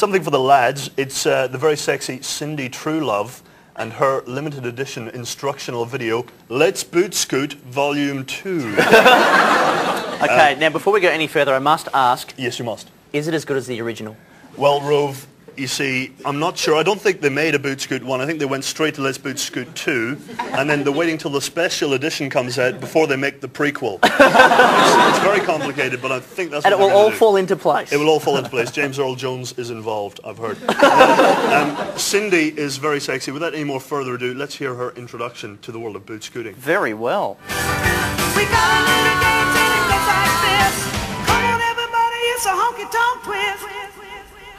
something for the lads. It's uh, the very sexy Cindy Truelove and her limited edition instructional video, Let's Boot Scoot Volume 2. Okay, now before we go any further, I must ask, yes, you must. is it as good as the original? Well, Rove, you see, I'm not sure. I don't think they made a Boot Scoot 1. I think they went straight to Let's Boot Scoot 2, and then they're waiting till the special edition comes out before they make the prequel. it's, it's very complicated, but I think that's And what it will all do. fall into place. It will all fall into place. James Earl Jones is involved, I've heard. Uh, um, Cindy is very sexy. Without any more further ado, let's hear her introduction to the world of boot scooting. Very well. We got a little dance and it goes like this. Come on everybody, it's a honky tonk twist.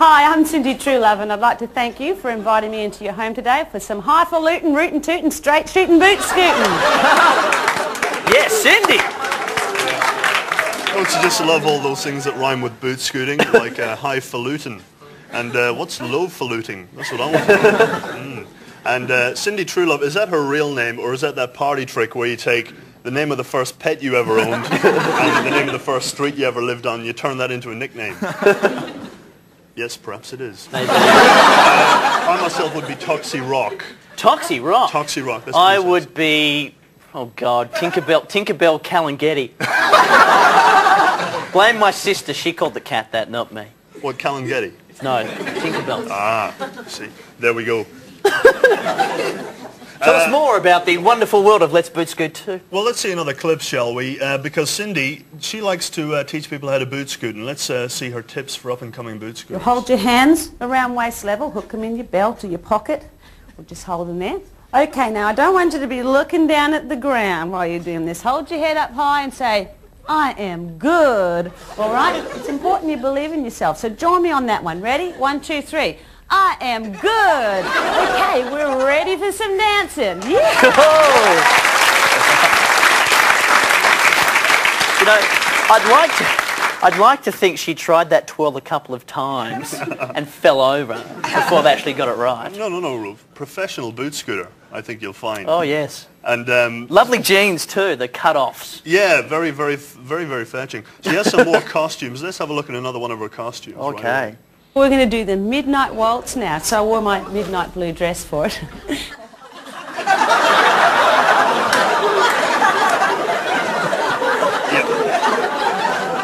Hi, I'm Cindy Truelove and I'd like to thank you for inviting me into your home today for some highfalutin, rootin' tootin', straight shooting, boot scooting. Yes, Cindy! Don't you just love all those things that rhyme with boot scooting, like uh, highfalutin? And uh, what's low-faluting? That's what I want to know. Mm. And uh, Cindy Truelove, is that her real name, or is that that party trick where you take the name of the first pet you ever owned and the name of the first street you ever lived on, and you turn that into a nickname? Yes, perhaps it is. Maybe. I myself would be Toxie Rock. Toxie Rock. Toxie Rock. That's I would be, oh God, Tinkerbell, Tinkerbell Calangetti. Blame my sister, she called the cat that, not me. What, Calangetti? No, Tinkerbell. Ah, see, there we go. Tell us more about the wonderful world of Let's Boot Scoot 2. Well, let's see another clip, shall we? Uh, because Cindy, she likes to uh, teach people how to boot scoot, and let's uh, see her tips for up-and-coming boot You scooters. hold your hands around waist level, hook them in your belt or your pocket, or just hold them there. Okay, now I don't want you to be looking down at the ground while you're doing this. Hold your head up high and say, I am good. All right? It's important you believe in yourself. So join me on that one. Ready? One, two, three. I am good. Okay, we're ready for some dancing. Yeah. You know, I'd like to, I'd like to think she tried that twirl a couple of times and fell over before they actually got it right. No, no, no, Rove. Professional boot scooter, I think you'll find. Oh yes. And um, Lovely jeans too, the cut-offs. yeah, very, very, very, very fetching. She has some more costumes. Let's have a look at another one of her costumes. right Okay. away. We're going to do the midnight waltz now. So I wore my midnight blue dress for it.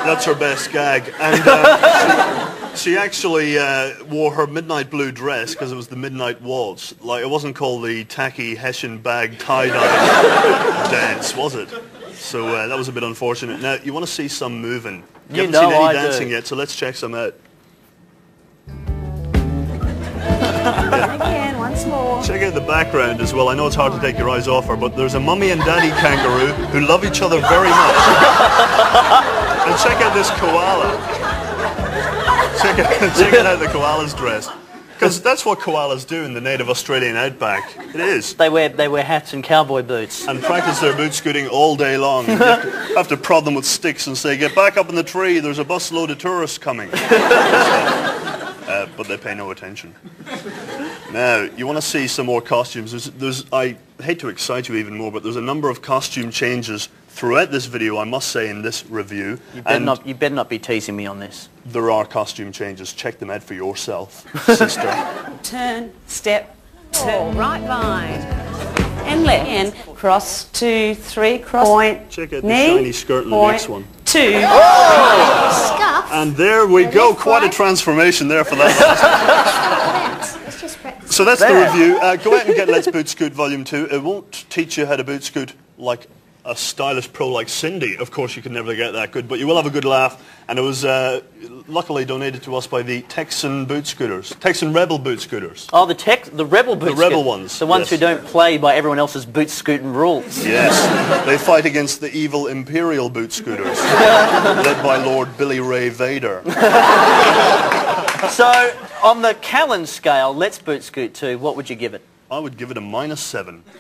That's her best gag. And uh, she, she actually uh, wore her midnight blue dress because it was the midnight waltz. Like, it wasn't called the tacky Hessian bag tie-dye dance, was it? So uh, that was a bit unfortunate. Now, you want to see some moving. You, You haven't know seen any I do. dancing yet, so let's check some out. Check out the background as well. I know it's hard to take your eyes off her, but there's a mummy and daddy kangaroo who love each other very much. and check out this koala. Check out, check out how the koala's dressed. Because that's what koalas do in the native Australian outback. It is. They wear they wear hats and cowboy boots. And practice their boot scooting all day long. You have to, have to prod them with sticks and say, get back up in the tree, there's a busload of tourists coming. Uh, but they pay no attention. Now, you want to see some more costumes. There's, there's, I hate to excite you even more, but there's a number of costume changes throughout this video, I must say, in this review. You better not you better not be teasing me on this. there are costume changes. Check them out for yourself, sister. Turn, step, turn, right line. And left. And cross, two, three, cross. Point. Check out the shiny skirt in the next one. Two. Oh, Scuff. And there we go. left Quite a transformation there for that. Let's, let's just practice. So that's There. the review. Uh, go out and get Let's Boot Scoot Volume 2. It won't teach you how to boot scoot like a stylish pro like Cindy. Of course, you can never get that good, but you will have a good laugh. And it was uh, luckily donated to us by the Texan Boot Scooters, Texan Rebel Boot Scooters. Oh, the tech, the rebel boots. rebel ones, The ones yes. who don't play by everyone else's boot scooting rules. Yes, they fight against the evil Imperial Boot Scooters, led by Lord Billy Ray Vader. So, on the Callan scale, let's boot scoot too. what would you give it? I would give it a minus seven.